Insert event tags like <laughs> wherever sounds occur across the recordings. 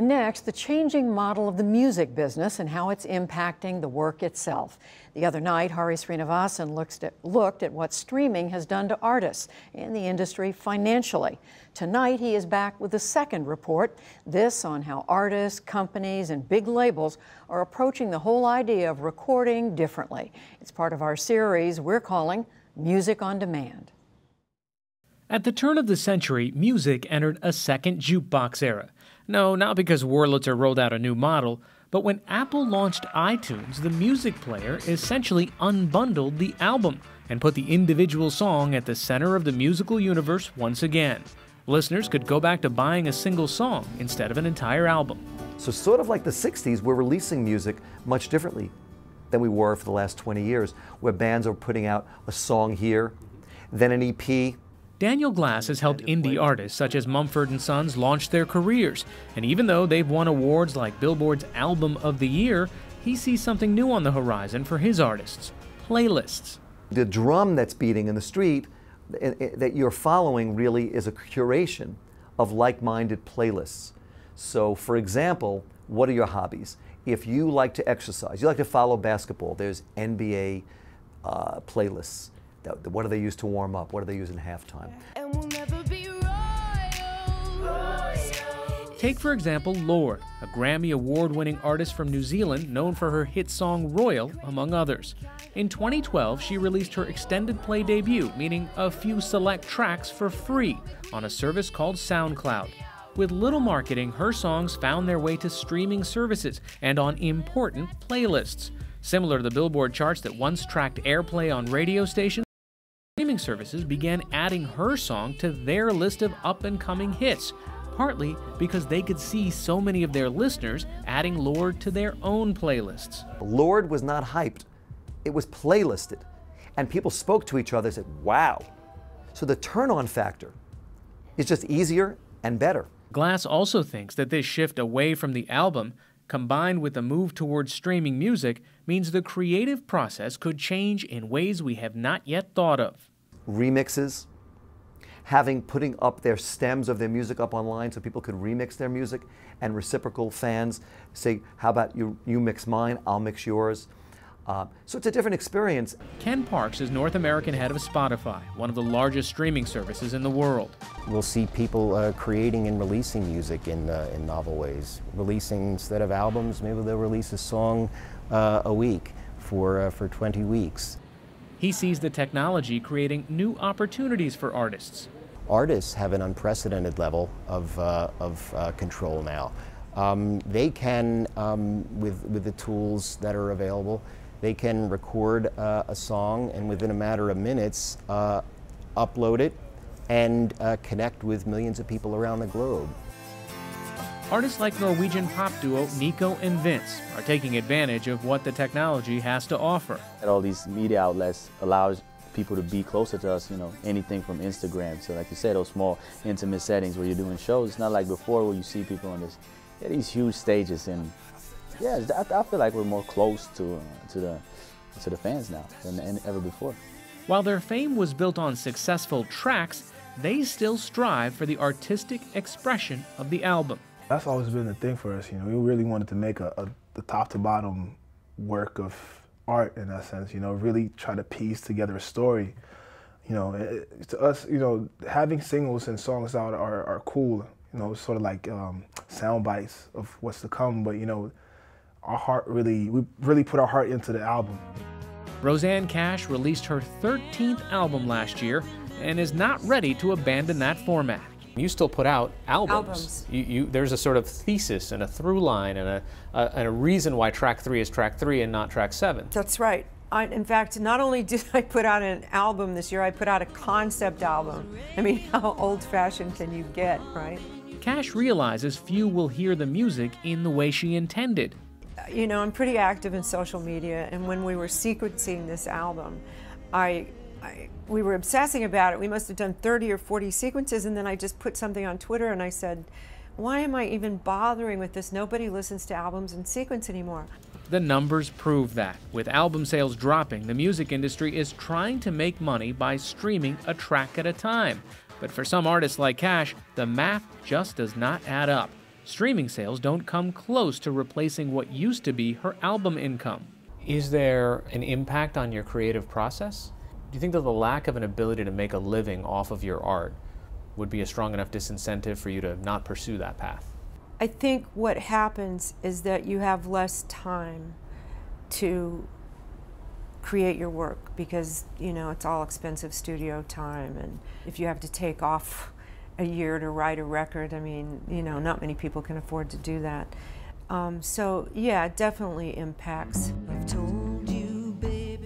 Next, the changing model of the music business and how it's impacting the work itself. The other night, Hari Sreenivasan looked at, looked at what streaming has done to artists and the industry financially. Tonight, he is back with a second report, this on how artists, companies, and big labels are approaching the whole idea of recording differently. It's part of our series we're calling Music on Demand. At the turn of the century, music entered a second jukebox era. No, not because Wurlitzer rolled out a new model, but when Apple launched iTunes, the music player essentially unbundled the album and put the individual song at the center of the musical universe once again. Listeners could go back to buying a single song instead of an entire album. So, sort of like the 60s, we're releasing music much differently than we were for the last 20 years, where bands are putting out a song here, then an EP, Daniel Glass has helped indie artists such as Mumford & Sons launch their careers, and even though they've won awards like Billboard's Album of the Year, he sees something new on the horizon for his artists, playlists. The drum that's beating in the street that you're following really is a curation of like-minded playlists. So for example, what are your hobbies? If you like to exercise, you like to follow basketball, there's NBA uh, playlists. What do they use to warm up? What do they use in halftime? Take, for example, Lorde, a Grammy Award winning artist from New Zealand known for her hit song Royal, among others. In 2012, she released her extended play debut, meaning a few select tracks for free, on a service called SoundCloud. With little marketing, her songs found their way to streaming services and on important playlists. Similar to the Billboard charts that once tracked airplay on radio stations, streaming services began adding her song to their list of up and coming hits, partly because they could see so many of their listeners adding Lorde to their own playlists. Lorde was not hyped, it was playlisted. And people spoke to each other and said, wow. So the turn on factor is just easier and better. Glass also thinks that this shift away from the album, combined with the move towards streaming music, means the creative process could change in ways we have not yet thought of remixes, having putting up their stems of their music up online so people could remix their music and reciprocal fans say, how about you, you mix mine, I'll mix yours. Uh, so it's a different experience. Ken Parks is North American head of Spotify, one of the largest streaming services in the world. We'll see people uh, creating and releasing music in, uh, in novel ways. Releasing, instead of albums, maybe they'll release a song uh, a week for, uh, for 20 weeks. He sees the technology creating new opportunities for artists. Artists have an unprecedented level of, uh, of uh, control now. Um, they can, um, with, with the tools that are available, they can record uh, a song and within a matter of minutes uh, upload it and uh, connect with millions of people around the globe. Artists like Norwegian pop duo Nico and Vinz are taking advantage of what the technology has to offer. All these media outlets allows people to be closer to us, you know, anything from Instagram. So like you said, those small intimate settings where you're doing shows. It's not like before where you see people on this, yeah, these huge stages and yeah, I, I, feel like we're more close to, uh, to, the, to the fans now than ever before. While their fame was built on successful tracks, they still strive for the artistic expression of the album. That's always been the thing for us. You know, we really wanted to make a, a the top to bottom work of art in that sense. You know, really try to piece together a story. You know, it, to us, you know, having singles and songs out are, are cool. You know, sort of like um, sound bites of what's to come. But you know, our heart really, we really put our heart into the album. Rosanne Cash released her 13th album last year and is not ready to abandon that format. You still put out albums. albums. You, you, there's a sort of thesis and a through line and a, a, and a reason why track three is track three and not track seven. That's right. I, in fact, not only <laughs> did I put out an album this year, I put out a concept album. I mean, <laughs> how old fashioned can you get, right? Cash realizes few will hear the music in the way she intended. You know, I'm pretty active in social media, and when we were sequencing this album, I I, we were obsessing about it. We must have done 30 or 40 sequences, and then I just put something on Twitter and I said, why am I even bothering with this? Nobody listens to albums in sequence anymore. The numbers prove that. With album sales dropping, the music industry is trying to make money by streaming a track at a time. But for some artists like Cash, the math just does not add up. streaming sales don't come close to replacing what used to be her album income. Is there an impact on your creative process? Do you think that the lack of an ability to make a living off of your art would be a strong enough disincentive for you to not pursue that path? I think what happens is that you have less time to create your work because you know it's all expensive studio time and if you have to take off a year to write a record i mean you know not many people can afford to do that um, so yeah it definitely impacts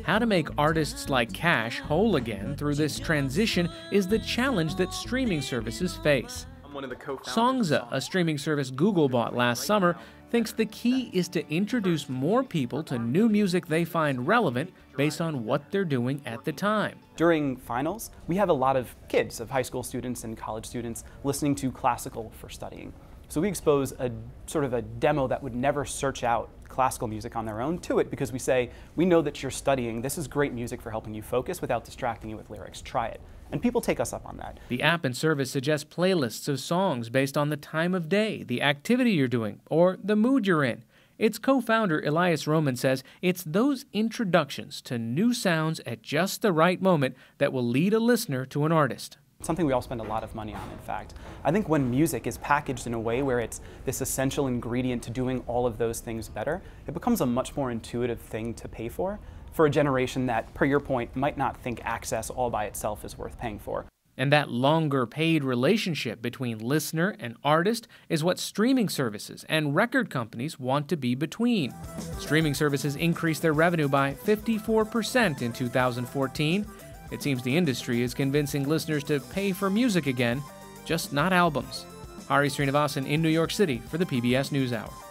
how to make artists like cash whole again through this transition is the challenge that streaming services face Songza, a streaming service Google bought last summer, thinks the key is to introduce more people to new music they find relevant based on what they're doing at the time. During finals, we have a lot of kids, of high school students and college students, listening to classical for studying. So we expose a sort of a demo that would never search out classical music on their own to it because we say, we know that you're studying, this is great music for helping you focus without distracting you with lyrics, try it. And people take us up on that. The app and service suggests playlists of songs based on the time of day, the activity you're doing, or the mood you're in. Its co founder, Elias Roman, says it's those introductions to new sounds at just the right moment that will lead a listener to an artist something we all spend a lot of money on, in fact. I think when music is packaged in a way where it's this essential ingredient to doing all of those things better, it becomes a much more intuitive thing to pay for for a generation that, per your point, might not think access all by itself is worth paying for. And that longer paid relationship between listener and artist is what streaming services and record companies want to be between. Streaming services increased their revenue by 54% in 2014 it seems the industry is convincing listeners to pay for music again, just not albums. Hari Sreenivasan in New York City for the PBS NewsHour.